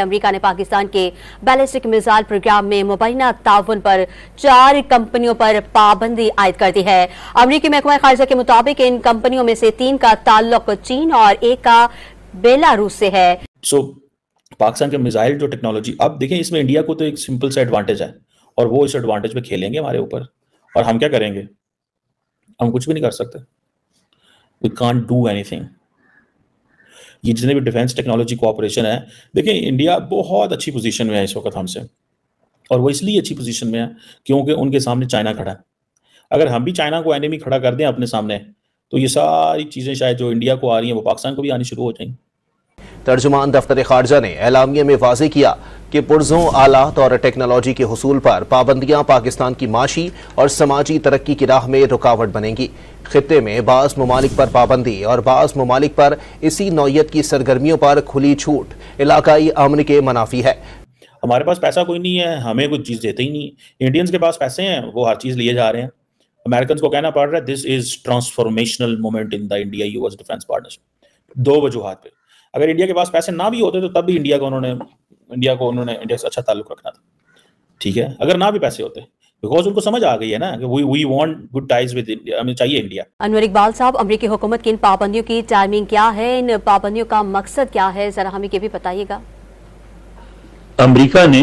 America ने पाकिस्तान के ballistic missile programme में मुबैना ताउन पर चार कंपनियों पर पाबंदी आयद कर दी है। अमरीकी महकमा खारजा के मुताबिक इन कंपनियों में से तीन का ताल्लुक चीन और एक का बेलारूस से है। सो so, पाकिस्तान के मिसाइल जो टेक्नोलॉजी अब देखें इसमें इंडिया को तो एक सिंपल सा एडवांटेज है और वो इस एडवांटेज में खेलेंगे हमारे ऊपर। और हम क्या करेंगे? हम कुछ भी नहीं कर सकते। वी कांट डू एनीथिंग ये जितने भी डिफेंस टेक्नोलॉजी कोऑपरेशन है, देखिए इंडिया बहुत अच्छी पोजीशन में है इस वक्त हमसे। और वो इसलिए अच्छी पोजीशन में है क्योंकि उनके सामने चाइना खड़ा है। अगर हम भी चाइना को एनिमी खड़ा कर दें अपने सामने तो ये सारी चीज़ें शायद जो इंडिया को आ रही हैं, वो पाकिस्तान को भी आनी शुरू हो जाएँगी। तर्जुमान दफ्तर खारजा ने एलामिया में वाजे किया कि पुरजों, आलात और टेक्नोलॉजी के हसूल पर पाबंदियाँ पाकिस्तान की माशी और समाजी तरक्की की राह में रुकावट बनेंगी। खत्े में बास ममालिक पर पाबंदी और बास ममालिक पर इसी नौयत की सरगर्मियों पर खुली छूट इलाकाई अमन के मुनाफी है। हमारे पास पैसा कोई नहीं है, हमें कुछ चीज़ देते ही नहीं। इंडियंस के पास पैसे हैं, वो हर चीज़ लिए जा रहे हैं। अमेरिकन को कहना पड़ रहा है this is transformational moment in the India US defence partnership दो वजूहत पे। अगर इंडिया के पास पैसे ना भी होते तो तब भी इंडिया को उन्होंने इंडिया को उन्होंने इंडिया से अच्छा ताल्लुक रखना था। ठीक है? अगर ना भी पैसे होते बिकॉज़ उनको समझ आ गई है ना कि we we want good ties with India हमें चाहिए इंडिया। अनवर इकबाल साहब अमरीकी हुकूमत की इन पाबंदियों की टाइमिंग क्या है? इन पाबंदियों का मकसद क्या है? जरा हमें ये भी बताइएगा। अमरीका ने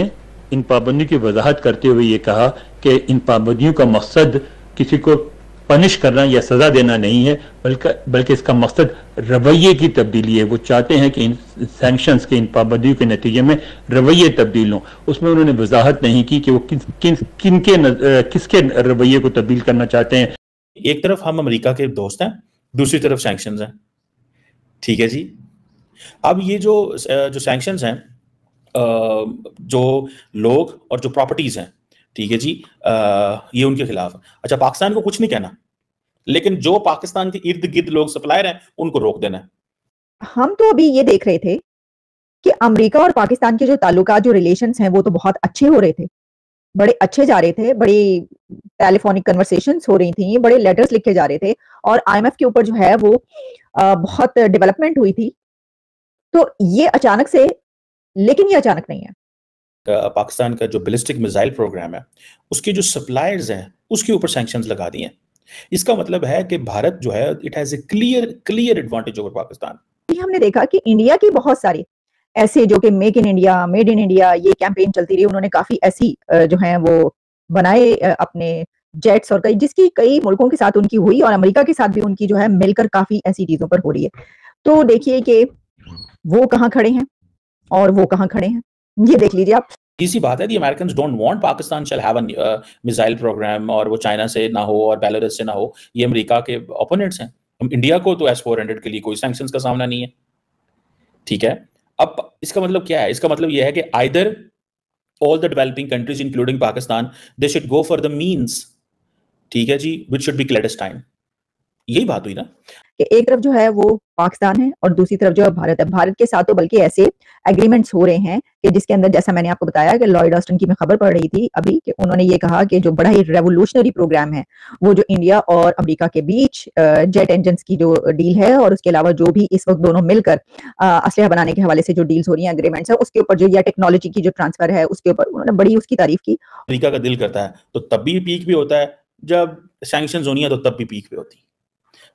इन पाबंदियों की वजाहत करते हुए ये कहा कि इन पाबंदियों का मकसद किसी को पनिश करना या सजा देना नहीं है, बल्कि बल्कि इसका मकसद रवैये की तब्दीली है। वो चाहते हैं कि इन सैंक्शंस के, इन पाबंदियों के नतीजे में रवैये तब्दील हों। उसमें उन्होंने वजाहत नहीं की कि वो किन किन किन के किसके रवैये को तब्दील करना चाहते हैं। एक तरफ़ हम अमेरिका के दोस्त हैं, दूसरी तरफ़ सैंक्शन हैं। ठीक है जी? अब ये जो जो सैंक्शन हैं जो लोग और जो प्रॉपर्टीज़ हैं ठीक है जी? आ, ये उनके खिलाफ अच्छा पाकिस्तान को कुछ नहीं कहना। लेकिन जो पाकिस्तान के इर्द गिर्द लोग सप्लायर हैं उनको रोक देना है। हम तो अभी ये देख रहे थे कि अमेरिका और पाकिस्तान के जो ताल्लुकात जो रिलेशंस हैं वो तो बहुत अच्छे हो रहे थे। बड़े अच्छे जा रहे थे बड़ी टेलीफोनिक कन्वर्सेशन हो रही थी बड़े लेटर्स लिखे जा रहे थे और आईएमएफ के ऊपर जो है वो बहुत डेवलपमेंट हुई थी। तो ये अचानक से लेकिन ये अचानक नहीं है। पाकिस्तान का जो बैलिस्टिक मिसाइल प्रोग्राम है, उसके जो सप्लायर्स हैं, उसके ऊपर सैंक्शंस लगा दिए हैं। इसका मतलब है कि भारत जो है it has a clear clear advantage over Pakistan. हमने देखा कि इंडिया की बहुत सारी ऐसे जो कि make in India made in India ये कैंपेन चलती रही, उन्होंने काफ़ी ऐसी जो है, वो बनाए अपने जेट्स और कई, जिसकी कई मुल्कों के साथ उनकी हुई और अमेरिका के साथ भी उनकी जो है, मिलकर काफ़ी ऐसी चीज़ों पर हो रही है। तो देखिए कि वो कहाँ खड़े हैं और वो कहाँ खड़े हैं। ये देख लीजिए आप। इसी बात है the American don't want Pakistan shall have missile programme और वो चाइना से ना हो और बेलारूस से ना हो, ये अमेरिका के ओपोनेंट्स हैं। हम इंडिया को तो एस फोर हंड्रेड के लिए कोई सैंक्शंस का सामना नहीं है। ठीक है? अब इसका मतलब क्या है? इसका मतलब यह है कि either all the developing countries including Pakistan they should go for the means ठीक है जी? विच शुड बी क्लेडेस्टाइन यही बात हुई ना। कि एक तरफ़ जो है वो पाकिस्तान है और दूसरी तरफ़ जो है भारत है। भारत के साथ तो बल्कि ऐसे एग्रीमेंट्स हो रहे हैं कि जिसके अंदर जैसा मैंने आपको बताया कि लॉयड ऑस्टन की मैं खबर पढ़ रही थी अभी कि उन्होंने ये कहा कि जो बड़ा ही रेवोल्यूशनरी प्रोग्राम है वो जो इंडिया और अमेरिका के बीच जेट इंजन की जो डील है और उसके अलावा जो भी इस वक्त दोनों मिलकर असलहा बनाने के हवाले से जो डील्स हो रही है अग्रीमेंट्स है उसके ऊपर जो या टेक्नोलॉजी की जो ट्रांसफ़र है उसके ऊपर उन्होंने बड़ी उसकी तारीफ़ की। अमेरिका का दिल करता है तो तब भी पीक भी होता है जब सैंक्शन होनी है तो तब भी पीक भी होती है।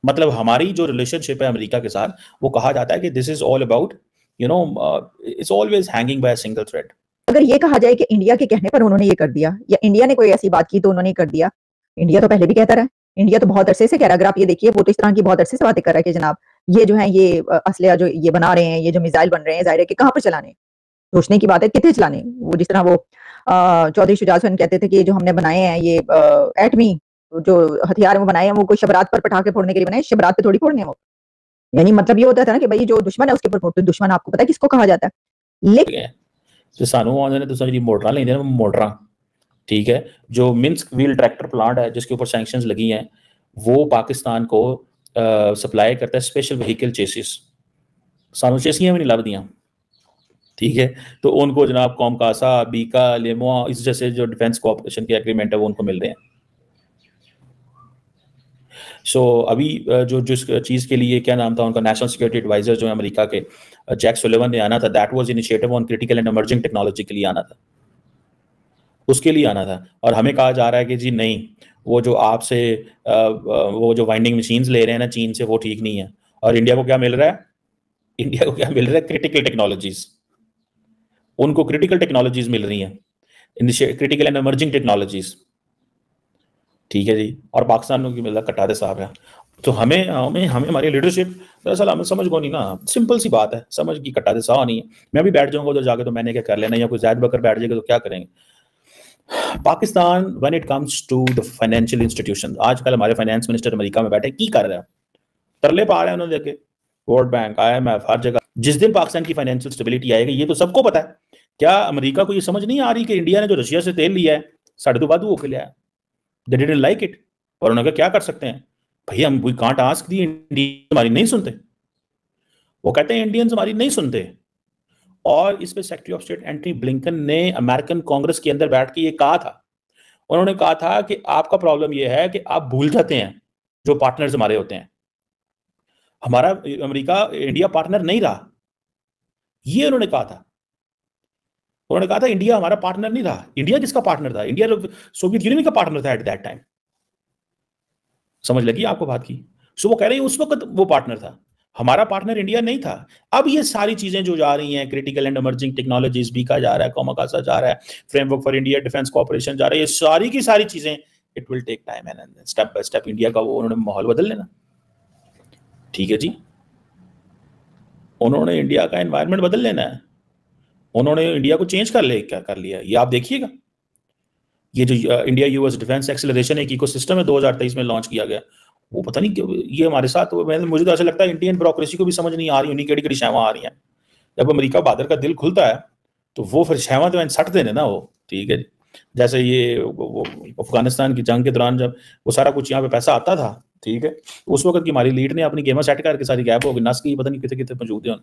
मतलब हमारी जो रिलेशनशिप है अमेरिका के साथ, वो कहा जाता है कि this is all about you know it's always hanging by single thread अगर ये कहा जाए कि इंडिया के कहने पर उन्होंने ये कर दिया, या इंडिया ने कोई ऐसी बात की तो उन्होंने कर दिया, इंडिया तो पहले भी कहता रहा इंडिया तो बहुत अरसे से कह रहा अगर आप ये देखिए, वो तो इस तरह की बहुत अरसे से बातें कर रहा है कि जनाब, ये जो है, ये असलिया जो ये बना रहे हैं, ये जो मिसाइल बन रहे हैं, ज़ाहिर है कि कहाँ पर चलाने सोचने की बात है, कितने चलाने वो जिस तरह वो चौधरी शुजात कहते थे कि जो हमने बनाए हैं, ये एटमी जो हथियार वो बनाए हैं, वो कोई शबरात पर पटाखे फोड़ने के लिए बनाए, शबरात पे थोड़ी फोड़ने वो। यानी मतलब ये होता था ना कि भाई जो दुश्मन है, उसके ऊपर फोड़ते दुश्मन आपको पता है किसको कहा जाता है? लेकिन मोटरा ने, मोटरा। ठीक है? जो मिन्स्क व्हील ट्रैक्टर प्लांट है, जिसके ऊपर सैंक्शंस लगी हैं, वो पाकिस्तान को सप्लाई करता है स्पेशल व्हीकल चेसिस। सानू चेसियाँ भी नहीं लभ दियाँ ठीक है? तो उनको जनाब कौम कासा बीका, लेमोआ, इस जैसे जो डिफेंस कोऑपरेशन के एग्रीमेंट है, वो उनको मिल रहे हैं। सो so, अभी जो जिस चीज़ के लिए क्या नाम था उनका नेशनल सिक्योरिटी एडवाइजर जो है अमेरिका के जैक सुलेवन ने आना था that was initiative on critical and emerging technology के लिए आना था। उसके लिए आना था। और हमें कहा जा रहा है कि जी नहीं वो जो आपसे वो जो वाइंडिंग मशीन्स ले रहे हैं ना चीन से वो ठीक नहीं है। और इंडिया को क्या मिल रहा है? इंडिया को क्या मिल रहा है? क्रिटिकल टेक्नोलॉजीज़ उनको क्रिटिकल टेक्नोलॉजीज़ मिल रही हैं। क्रिटिकल एंड एमर्जिंग टेक्नोलॉजीज़ ठीक है जी। और पाकिस्तान की मिलता, कटारे साहब है। तो हमें हमें हमें हमारी लीडरशिप दरअसल हमें समझ को नहीं ना। सिंपल सी बात है, समझ की कटारे साह नहीं है। मैं भी बैठ जाऊँगा उधर जाके तो मैंने क्या कर लेना या कोई जायद बकर बैठ जाएगा तो क्या करेंगे? Pakistan when it comes to the financial institution आजकल हमारे फाइनेंस मिनिस्टर अमेरिका में बैठे, की कर रहे हैं? तरले पा रहे हैं उन्होंने देखे World Bank I M F हर जगह। जिस दिन पाकिस्तान की फाइनेंशियल स्टेबिलिटी आएगी, ये तो सबको पता है। क्या अमेरिका को ये समझ नहीं आ रही कि इंडिया ने जो रशिया से तेल लिया है, साढ़े दो बादू होकर लिया है? दे लाइक इट और उन्होंने क्या कर सकते हैं? भैया, हम we can't ask the Indian हमारी नहीं सुनते. वो कहते हैं इंडियंस हमारी नहीं सुनते. और इस पे secretary of state Antony Blinken ने अमेरिकन कांग्रेस के अंदर बैठ के ये कहा था। उन्होंने कहा था कि आपका प्रॉब्लम ये है कि आप भूल जाते हैं जो पार्टनर्स हमारे होते हैं। हमारा, अमेरिका इंडिया पार्टनर नहीं रहा। ये उन्होंने कहा था। उन्होंने कहा था, इंडिया हमारा पार्टनर नहीं था। इंडिया किसका पार्टनर था? इंडिया सोवियत यूनियन का पार्टनर था एट दैट टाइम समझ लगी आपको बात की? सो वो कह रहे हैं, उस वक्त वो पार्टनर था। हमारा पार्टनर इंडिया नहीं था। अब ये सारी चीज़ें जो जा रही हैं क्रिटिकल एंड एमर्जिंग टेक्नोलॉजीज़ भी का जा रहा है, कॉमाकासा जा रहा है framework for India defence cooperation जा रहा है, ये सारी की सारी चीज़ें it will take time and step by step India का वो उन्होंने माहौल बदल लेना। ठीक है जी? उन्होंने इंडिया का एनवायरमेंट बदल लेना है। उन्होंने इंडिया को चेंज कर ले, क्या कर लिया? ये आप देखिएगा। ये जो इंडिया यूएस डिफेंस एक्सेलरेशन एक इकोसिस्टम है 2023 में लॉन्च किया गया। वो पता नहीं क्यों, ये हमारे साथ मुझे तो ऐसा लगता है इंडियन ब्रोक्रेसी को भी समझ नहीं आ रही, उन्हीं केड़ी केड़ी शैवा आ रही हैं। जब अमेरिका बहादुर का दिल खुलता है तो वो फिर शैवा तो सट देने ना वो। ठीक है जैसे ये, वो अफ़गानिस्तान की जंग के दौरान जब वो सारा कुछ यहाँ पे पैसा आता था, ठीक है, उस वक्त की हमारी लीड ने अपनी गेमा सेट करके सारी गैप हो गई नस की पता नहीं कितने कितने मौजूद है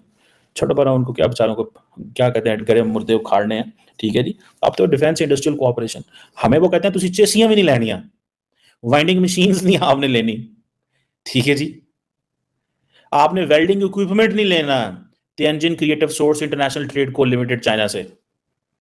छोटा बड़ा उनको क्या बेचारों को, क्या कहते हैं गरे मुर्दे उखाड़ने हैं, ठीक है जी? अब तो डिफेंस इंडस्ट्रियल कोऑपरेशन हमें वो कहते हैं चेसियाँ भी नहीं लेनिया। वाइंडिंग मशीन नहीं आपने लेनी। ठीक है जी? आपने वेल्डिंग इक्विपमेंट नहीं लेना। Tianjin creative source international trade को लिमिटेड चाइना से।